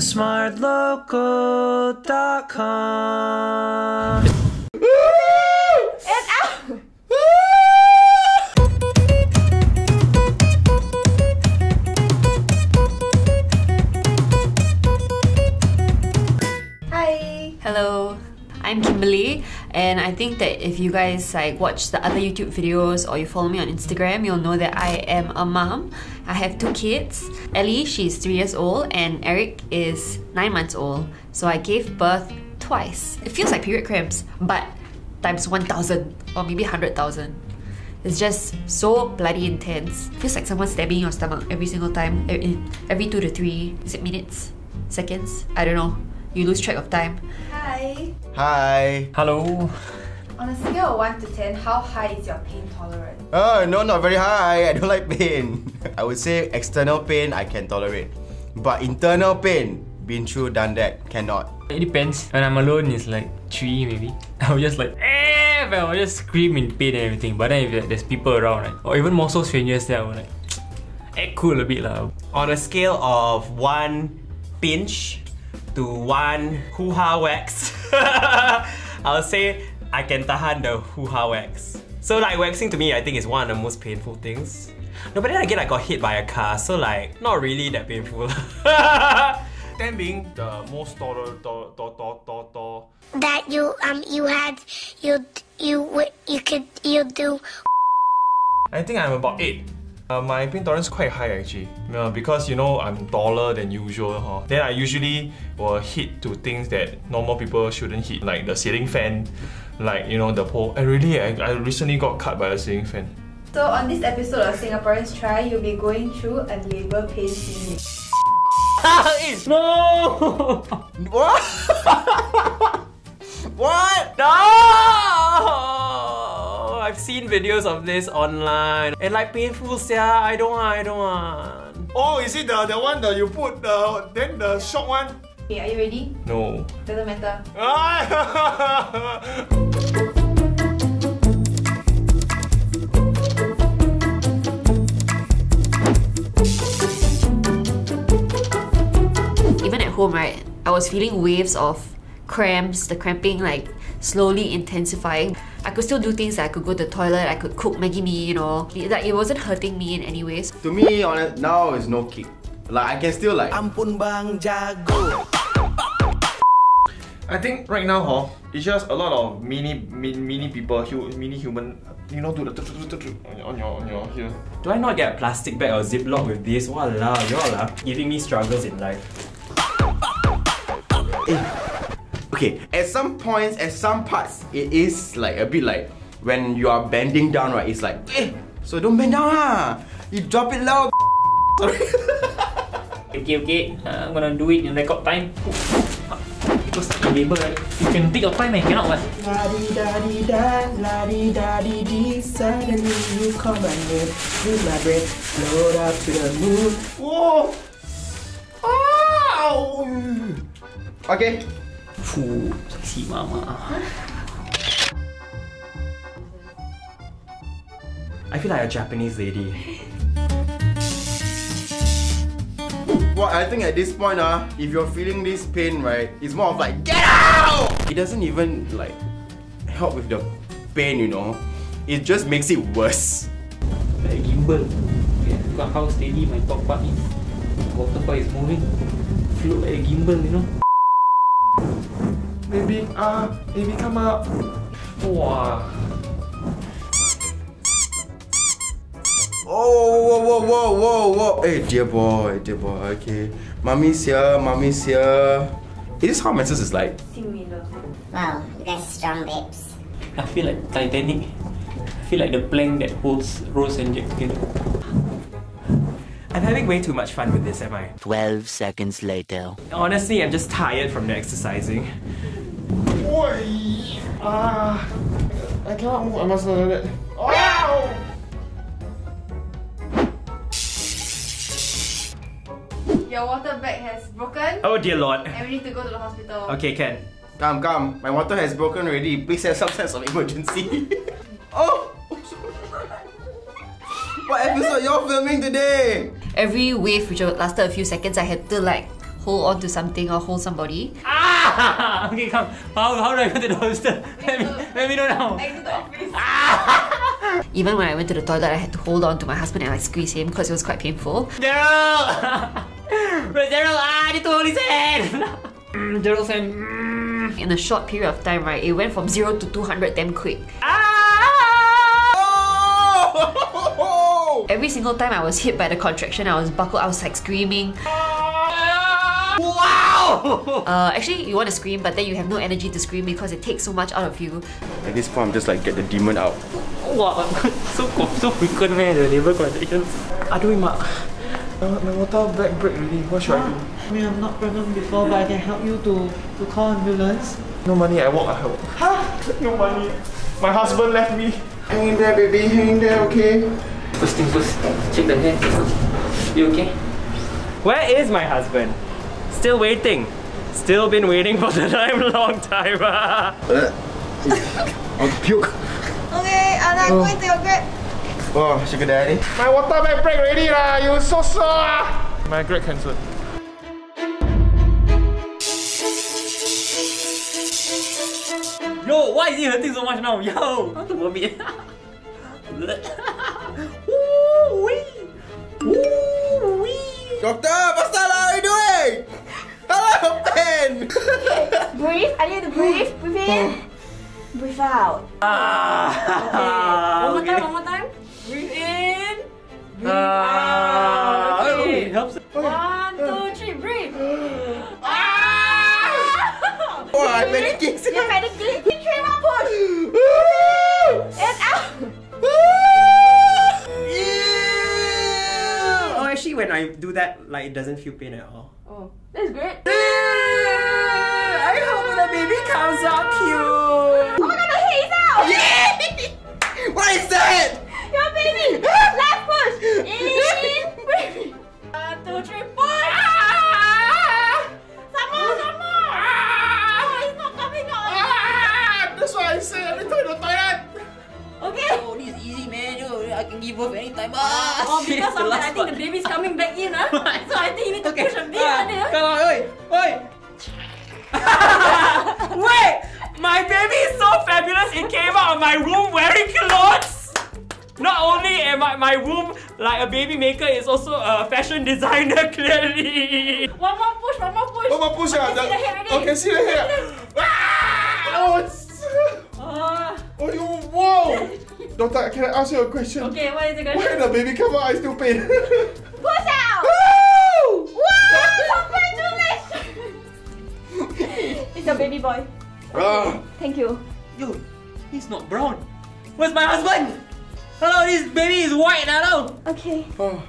thesmartlocal.com. I'm Kimberly, and I think that if you guys like watch the other YouTube videos or you follow me on Instagram, you'll know that I am a mom. I have two kids. Ellie, she's three years old, and Eric is nine months old. So I gave birth twice. It feels like period cramps, but times 1,000 or maybe 100,000. It's just so bloody intense. It Feels like someone stabbing your stomach every single time, every, every two to three, is it minutes? Seconds? I don't know. You lose track of time. Hi! Hi. Hello. On a scale of 1 to 10, how high is your pain tolerance? Oh, no, not very high. I don't like pain. I would say external pain I can tolerate. But internal pain, been through, done that, cannot. It depends. When I'm alone, it's like three maybe. I'll just like, eh, but I'll just scream in pain and everything. But then if there's people around, right, or even more so strangers, then I will like, act cool a bit lah. On a scale of one pinch to one hoo-ha wax, I'll say I can tahan the hoo-ha wax. So like waxing to me, I think is one of the most painful things. No, but then again, I got hit by a car, so like not really that painful. 10 being the most toler, to, to, to, to, to. that you um you had you you you could you do I think I'm about 8. Uh, my pain tolerance is quite high actually. Yeah, because you know I'm taller than usual. Huh? Then I usually will hit to things that normal people shouldn't hit, like the ceiling fan, like you know the pole. And really, I, I recently got cut by a ceiling fan. So on this episode of Singaporeans Try, you'll be going through a labour pain scene. No! What? what? No! I've seen videos of this online. And like painful, yeah. I don't want, I don't want. Oh, is it the, the one that you put the then the shock one? Okay, are you ready? No. Doesn't matter. Even at home, right, I was feeling waves of cramps, the cramping like slowly intensifying. I could still do things like I could go to the toilet, I could cook Maggi mee, you know. Like it wasn't hurting me in any ways. To me, on it, now is no kick. Like I can still like. Ampun bang jago. I think right now, huh, it's just a lot of mini, mini, mini people, hu mini human, you know, do the on your, on your, on your here. Do I not get a plastic bag or Ziploc with this? Walao, y'all are giving me struggles in life. Eh, Okay, at some points, at some parts, it is like a bit like when you are bending down, right? It's like, eh, so don't bend down, lah. You drop it low. Sorry. Okay, okay. Uh, I'm gonna do it in record time. Because in labor, right, you can take your time and cannot what? La di da di da, la di da di di. Suddenly you call my name, with my brain, float up to the moon. Whoa! Ow! Okay. Fuh, sexy mama. I feel like a Japanese lady. Well, I think at this point, uh, if you're feeling this pain, right, it's more of like, get out! It doesn't even like help with the pain, you know. It just makes it worse. Like gimbal. Okay, look at how steady my top part is. Bottom part is moving. Float like a gimbal, you know. Baby, ah, baby, come up. Wow. Oh, whoa, whoa, whoa, whoa, whoa. Hey, dear boy, dear boy, okay. Mommy's here, mommy's here. Is this how menses is like? Similar. wow you guys are strong babes I feel like Titanic. I feel like the plank that holds Rose and Jack together. I'm having way too much fun with this, am I? 12 seconds later. Honestly, I'm just tired from the exercising. Oi! Ah, I cannot move. I must do it. Wow! Your water bag has broken Oh dear lord. and we need to go to the hospital. Okay, Ken. Come, come. My water has broken already. Please have some sense of emergency. oh! what episode you're filming today? Every wave which lasted a few seconds, I had to like hold on to something or hold somebody. Ah! Okay, come. How, how do I go to the hostel? Let me, let me know now. Exit the office. Even when I went to the toilet, I had to hold on to my husband and like squeeze him because it was quite painful. Daryl! Where's Daryl? Ah, I need to hold his hand! Mm, Daryl said, mm. In a short period of time, right, it went from zero to 200 damn quick. Oh! Every single time I was hit by the contraction, I was buckled, I was like screaming. Wow! Uh, actually, you want to scream, but then you have no energy to scream because it takes so much out of you. At this point, I'm just like, get the demon out. Wow, so so frequent man, the labor contractions. Aduh, mak. My water bag break already. What should I do? I mean, I'm not pregnant before, but I can help you to, to call ambulance. No money, I walk, I help. Huh? No money. My husband left me. Hang in there, baby. Hang in there, okay? First thing first, check the hair. You okay? Where is my husband? Still waiting. Still been waiting for the time, long time. I'll puke. Okay, and I'm going to your grab. Oh, sugar daddy. My water bag break already lah. You so so ah. My Grab cancelled. Yo, why is he hurting so much now? Yo, I want to vomit. Woo-wee. Woo-wee. Doctor, pasal lah, pen. Breathe. I need to breathe. Breathe in. Breathe out. Ah, One more okay. time. One more time. Breathe in. Breathe Ah, out. okay, Okay. it helps. One, two, three. Breathe. ah! Oh, I'm panicking. You're panicking. Three more push. And out. oh, actually, when I do that, like it doesn't feel pain at all. Oh, that's great. The baby comes out cute. Oh my god, the hair is out. What is that? Wait, my baby is so fabulous. It came out of my room wearing clothes. Not only am I my room like a baby maker, it's also a fashion designer. Clearly. One more push, one more push. One more push, I ah. can see the hair already. Okay, see the hair. Ah! Oh, it's... Oh. oh, you whoa! Doctor, can I ask you a question? Okay, what is the When question? the baby come out, I still pain. Ah. Thank you. Yo, he's not brown. Where's my husband? Hello, this baby is white. Hello. Okay. Oh.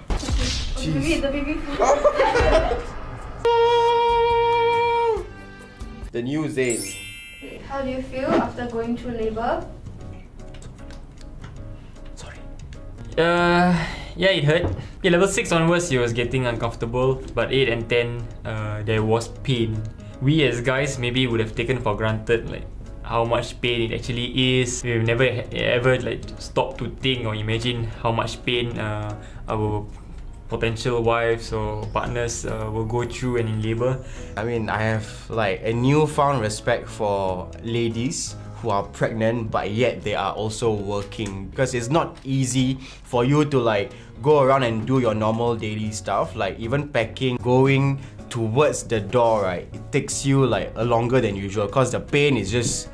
The baby, the baby food. The new Zane. How do you feel after going through labor? Sorry. Uh, yeah, it hurt. Yeah, level 6 onwards, he was getting uncomfortable, but 8 and 10, uh, there was pain. We as guys maybe would have taken for granted like how much pain it actually is. We've never ever like stopped to think or imagine how much pain uh, our potential wives or partners uh, will go through and in labor. I mean, I have like a newfound respect for ladies who are pregnant but yet they are also working because it's not easy for you to like go around and do your normal daily stuff like even packing going towards the door right it takes you like a longer than usual because the pain is just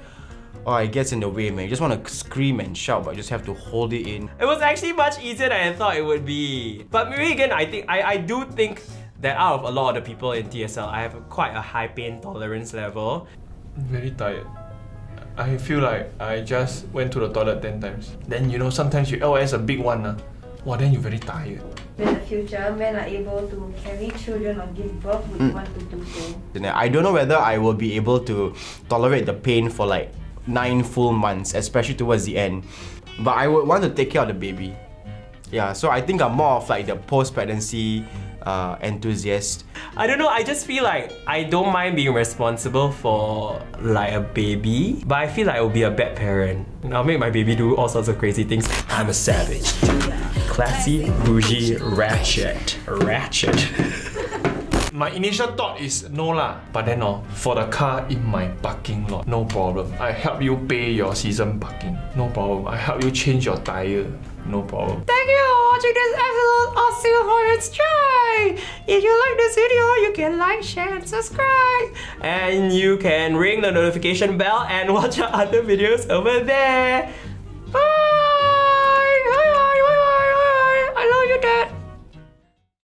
oh it gets in the way man you just want to scream and shout but you just have to hold it in It was actually much easier than I thought it would be. But maybe again, I think I, I do think that out of a lot of the people in TSL, I have quite a high pain tolerance level. Very tired. I feel like I just went to the toilet 10 times. Then you know, sometimes you LS a big one. Uh, wow, then you're very tired. In the future, men are able to carry children or give birth, would you want to do so? And I don't know whether I will be able to tolerate the pain for like nine full months, especially towards the end. But I would want to take care of the baby. Yeah, so I think I'm more of like the post-pregnancy uh, enthusiast. I don't know, I just feel like I don't mind being responsible for like a baby, but I feel like I will be a bad parent. I'll make my baby do all sorts of crazy things. I'm a savage. Classy, bougie, ratchet. Ratchet. my initial thought is no lah. But then oh, for the car in my parking lot, no problem. I help you pay your season parking, no problem. I help you change your tire, no problem. Thank you for watching this episode of Singaporeans Try! If you like this video, you can like, share, and subscribe. And you can ring the notification bell and watch our other videos over there.